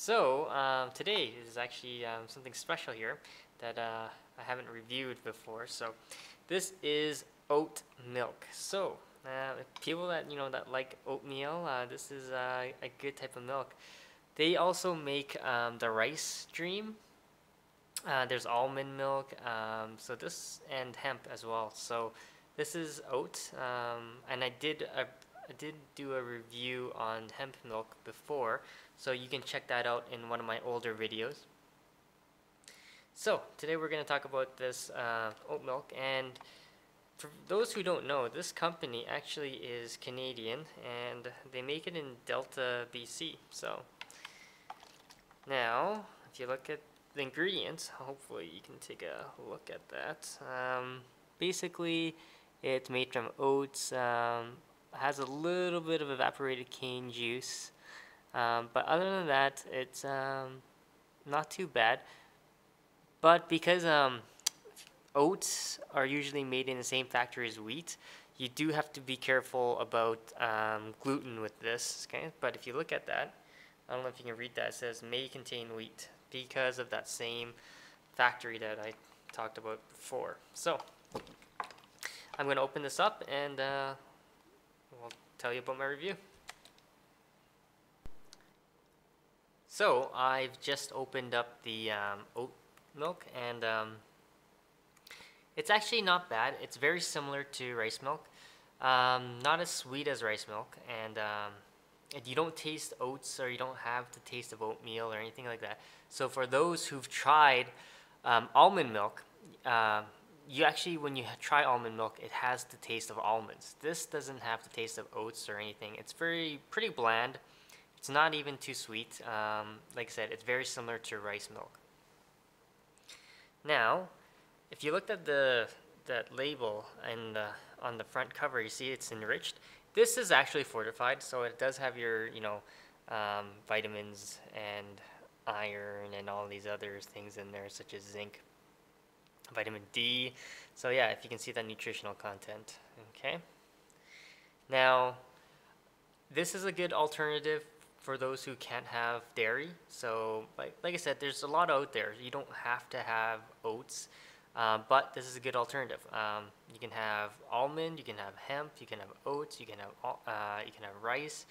So um, today is actually um, something special here that uh, I haven't reviewed before. So this is oat milk. So uh, people that you know that like oatmeal, uh, this is uh, a good type of milk. They also make um, the rice dream. Uh, there's almond milk. Um, so this and hemp as well. So this is oat, um, and I did a I did do a review on hemp milk before, so you can check that out in one of my older videos. So, today we're going to talk about this uh, oat milk, and for those who don't know, this company actually is Canadian, and they make it in Delta, BC. So, now, if you look at the ingredients, hopefully you can take a look at that. Um, basically, it's made from oats, um, has a little bit of evaporated cane juice. Um, but other than that, it's um, not too bad. But because um, oats are usually made in the same factory as wheat, you do have to be careful about um, gluten with this. Okay, but if you look at that, I don't know if you can read that. It says may contain wheat because of that same factory that I talked about before. So I'm going to open this up and uh, I'll tell you about my review. So I've just opened up the um, oat milk and um, it's actually not bad. It's very similar to rice milk. Um, not as sweet as rice milk and, um, you don't taste oats or you don't have the taste of oatmeal or anything like that. So for those who've tried um, almond milk, uh, you actually, when you try almond milk, it has the taste of almonds. This doesn't have the taste of oats or anything. It's very, pretty bland. It's not even too sweet. Um, like I said, it's very similar to rice milk. Now, if you looked at the that label and uh, on the front cover, you see it's enriched. This is actually fortified, so it does have your, you know, um, vitamins and iron and all these other things in there, such as zinc vitamin D. So yeah, if you can see that nutritional content, okay? Now, this is a good alternative for those who can't have dairy. So like, like I said, there's a lot out there. You don't have to have oats, um, but this is a good alternative. Um, you can have almond, you can have hemp, you can have oats, you can have, uh, you can have rice.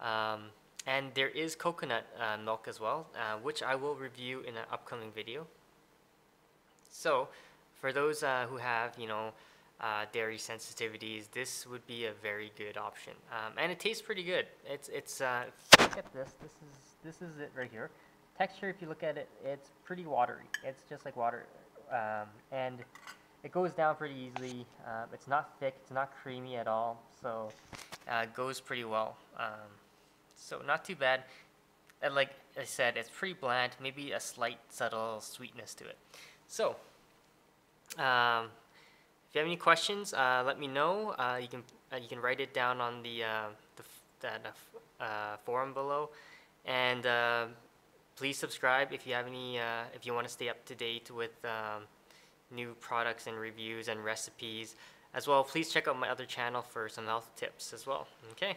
Um, and there is coconut uh, milk as well, uh, which I will review in an upcoming video. So for those uh, who have, you know, uh, dairy sensitivities, this would be a very good option. Um, and it tastes pretty good. It's, it's, uh, look at this, this is, this is it right here. Texture, if you look at it, it's pretty watery. It's just like water. Um, and it goes down pretty easily. Uh, it's not thick, it's not creamy at all. So uh, it goes pretty well. Um, so not too bad. And like I said, it's pretty bland, maybe a slight subtle sweetness to it. So, um, if you have any questions, uh, let me know. Uh, you can uh, you can write it down on the, uh, the that uh, forum below, and please subscribe if you have any if you want to stay up to date with um, new products and reviews and recipes. As well, please check out my other channel for some health tips as well. Okay.